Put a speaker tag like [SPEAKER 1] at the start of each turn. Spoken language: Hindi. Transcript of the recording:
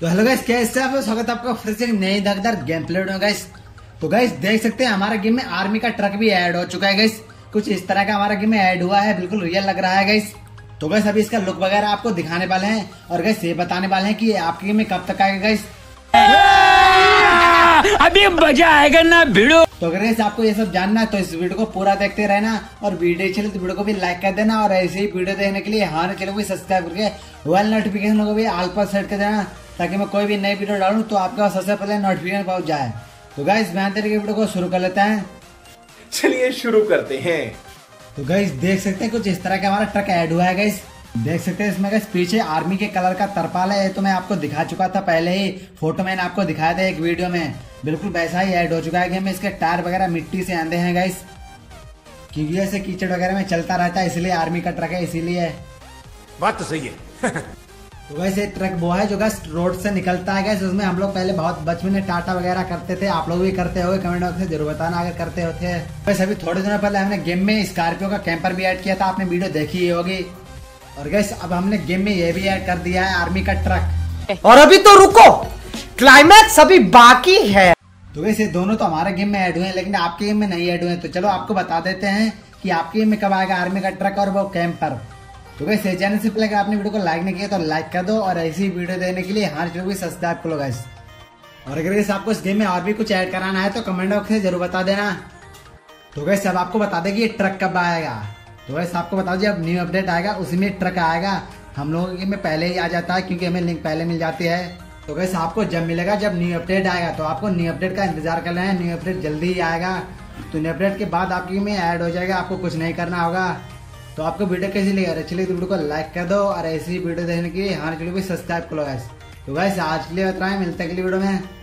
[SPEAKER 1] तो हेलो गाइस कैसे आप स्वागत है आपका फिर से एक नई धकधर गेम प्ले में गाइस तो गाइस देख सकते हैं हमारे गेम में आर्मी का ट्रक भी ऐड हो चुका है गाइस कुछ इस तरह का हमारा गेम में ऐड हुआ है बिल्कुल रियल लग रहा है गाइस तो गाइस अभी इसका लुक वगैरह आपको दिखाने वाले हैं और गाइस ये बताने वाले हैं कि आपके गेम में कब तक आएगा गाइस
[SPEAKER 2] अभी मज़ा आएगा ना भिड़ो।
[SPEAKER 1] तो अगर गाइस आपको ये सब जानना है तो इस वीडियो को पूरा देखते रहना और वीडियो चले तो वीडियो को भी लाइक कर देना और ऐसे ही वीडियो देखने के लिए हमारे चैनल को सब्सक्राइब करके वेल नोटिफिकेशन को भी आल पर सेट कर देना। ताकि मैं कोई भी नई वीडियो डालूं तो आपके पास सबसे पहले नोटिफिकेशन पहुँच जाए। तो गाइस मैं तेरे वीडियो को शुरू कर लेते हैं।
[SPEAKER 3] चलिए शुरू करते हैं।
[SPEAKER 1] तो गाइस देख सकते हैं कुछ इस तरह का हमारा ट्रक ऐड हुआ है गाइस देख सकते हैं इसमें पीछे आर्मी के कलर का तरपाल है ये तो मैं आपको दिखा चुका था पहले ही। फ़ोटो मैंने आपको दिखाया था एक वीडियो में। बिल्कुल वैसा ही ऐड हो चुका है गेम में इसके टायर वगैरह मिट्टी से आंधे हैं गाइस क्योंकि ऐसे कीचड़ वगैरह में चलता रहता है इसलिए आर्मी का ट्रक है इसीलिए।
[SPEAKER 3] बात तो सही है।
[SPEAKER 1] तो वैसे ट्रक वो है जो गैस रोड से निकलता है गैस उसमें हम लोग पहले बहुत बचपन में टाटा वगैरह करते थे। आप लोग भी करते हो कमेंट बॉक्स में ज़रूर बताना अगर करते होते वैसे अभी थोड़े दिनों पहले हमने गेम में स्कॉर्पियो का कैंपर भी ऐड किया था आपने वीडियो देखी ही होगी। और गैस अब हमने गेम में ये भी ऐड कर दिया है आर्मी का ट्रक।
[SPEAKER 4] और अभी तो रुको क्लाइमैक्स अभी बाकी है।
[SPEAKER 1] तो वैसे दोनों तो हमारे गेम में ऐड हुए हैं लेकिन आपके गेम में नहीं ऐड हुए हैं। तो चलो आपको बता देते हैं कि आपके गेम में कब आएगा आर्मी का ट्रक और वो कैंपर। तो वैसे जाने से पहले आपने वीडियो को लाइक नहीं किया तो लाइक कर दो और ऐसी वीडियो देने के लिए हमारे चैनल को सब्सक्राइब करो गाइस और अगर इस आपको इस गेम में और भी कुछ ऐड कराना है तो कमेंट बॉक्स में ज़रूर बता देना. तो वैसे अब आपको बता दें कि ये ट्रक कब आएगा. तो वैसे आपको बता दो, जब न्यू अपडेट आएगा, उसी में ट्रक आएगा. हम लोगों के में पहले ही आ जाता है, क्योंकि हमें लिंक पहले मिल जाती है. तो वैसे आपको जब मिलेगा, जब न्यू अपडेट आएगा तो आपको न्यू अपडेट का इंतज़ार करना है. न्यू अपडेट जल्दी ही आएगा. तो न्यू अपडेट के बाद आपके में ऐड हो जाएगा, आपको कुछ नहीं करना होगा. तो आपको वीडियो कैसी लगी? अच्छी लगी तो वीडियो को लाइक कर दो और ऐसी वीडियो देखने के लिए हमारे चैनल को सब्सक्राइब करो गैस तो गैस आज के लिए है। मिलते अगली वीडियो में।